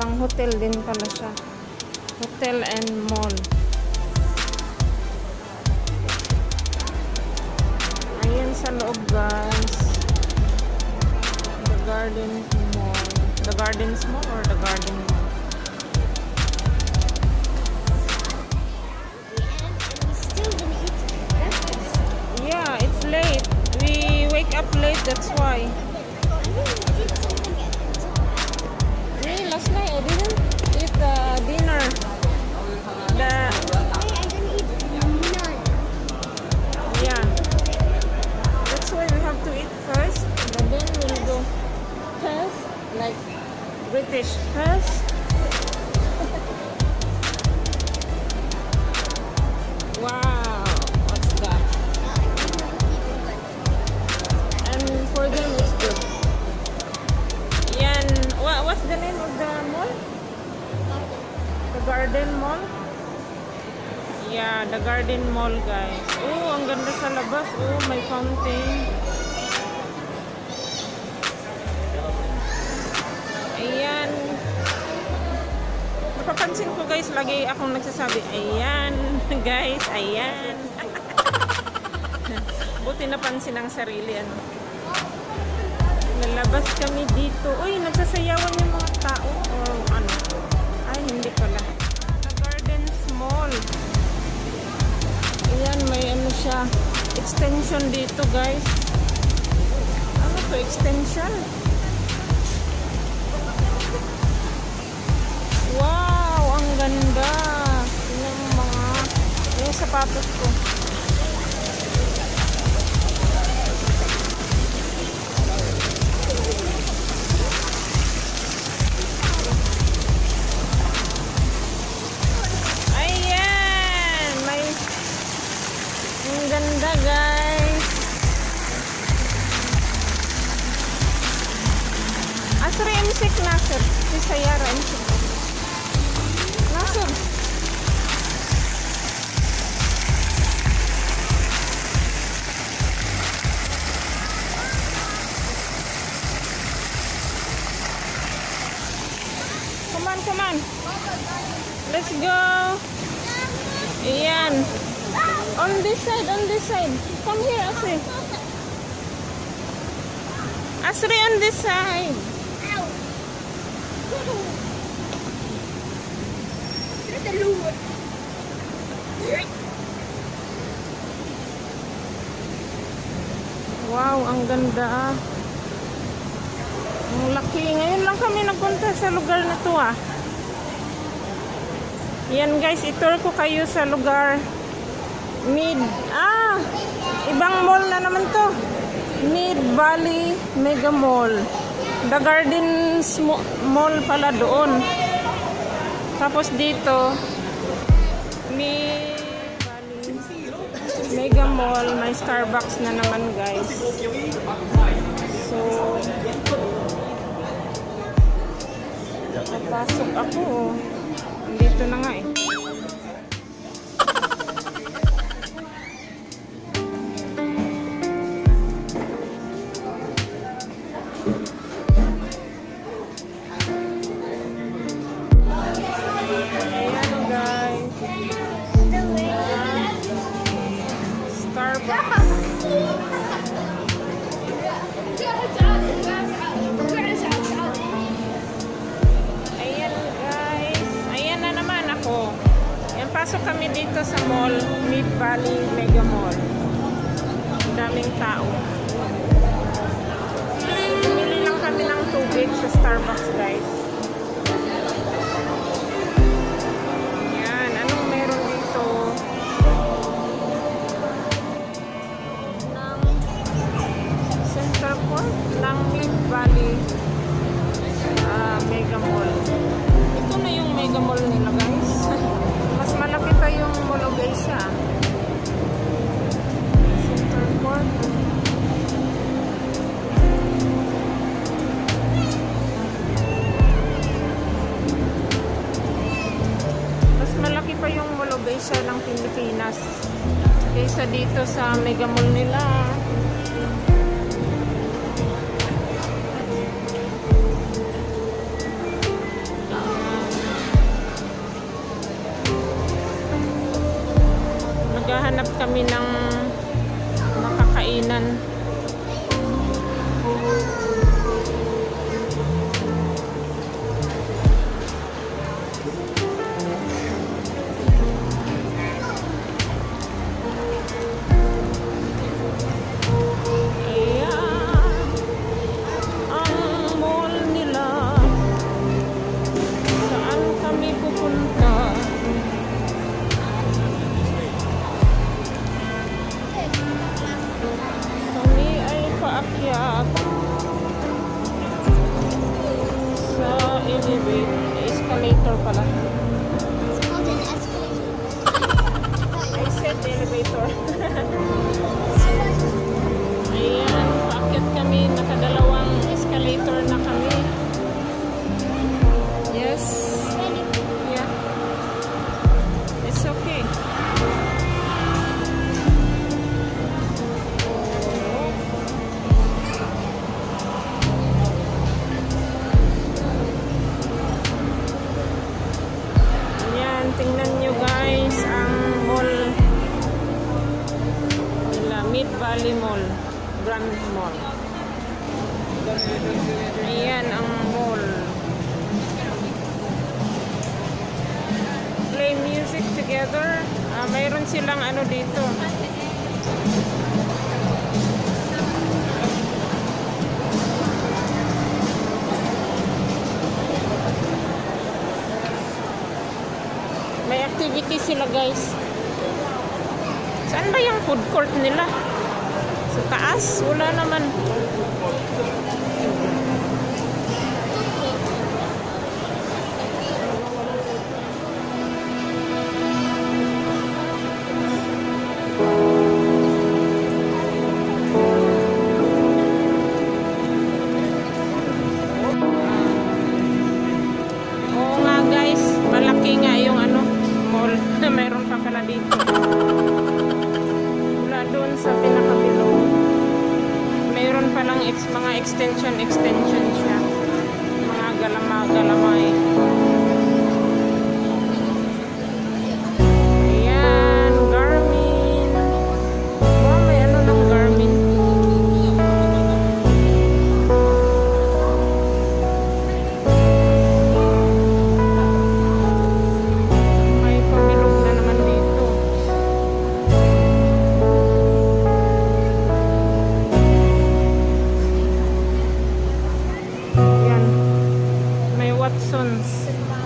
hotel din pala siya. Hotel and mall. Ayan sa loob guys. The Garden Mall. The Gardens Mall or the Garden Mall? Yeah, it's late. We wake up late, that's why. British first. wow, what's that? And for them it's good. Yan, what, what's the name of the mall? The Garden Mall? Yeah, the Garden Mall, guys. Oh, ang ganda sa labas. Oh, may fountain. Napapansin ko, guys, lagi akong nagsasabi, ayan, guys, ayan. Buti napansin ang sarili, ano. Nalabas kami dito. Uy, nagsasayawan yung mga tao. Or ano. Ay, hindi pala. The Gardens Mall. Ayan, may ano siya. Extension dito, guys. Ano to? Extension? Wow! Ganda! Tingnan mo mga... Yung sapatos ko. Let's go. Ayan. On this side, on this side. Come here, Asri. Asri, on this side. Wow, ang ganda ah. Ang laki. Ngayon lang kami nagpunta sa lugar na to ah. Yan guys, itour ko kayo sa lugar. Mid, ah, ibang mall na naman to. Mid Valley Mega Mall. The Gardens Mall pala doon. Tapos dito, Mid Valley Mega Mall. May Starbucks na naman guys. So, napasok ako. Dito na nga eh. Pasok kami dito sa mall. Mid Valley Mega Mall. Ang daming tao. Bumili lang kami ng tubig sa Starbucks guys. kami ng Escalator pala. It's called an escalator. I said elevator. Valley Mall. Grand Mall. Ayan ang mall. Play music together. Ah, mayroon silang ano dito. May activity sila guys. Saan ba yung food court nila? Sa taas, wala naman. it's mga extension extension siya. Mga galama galamay Watsons.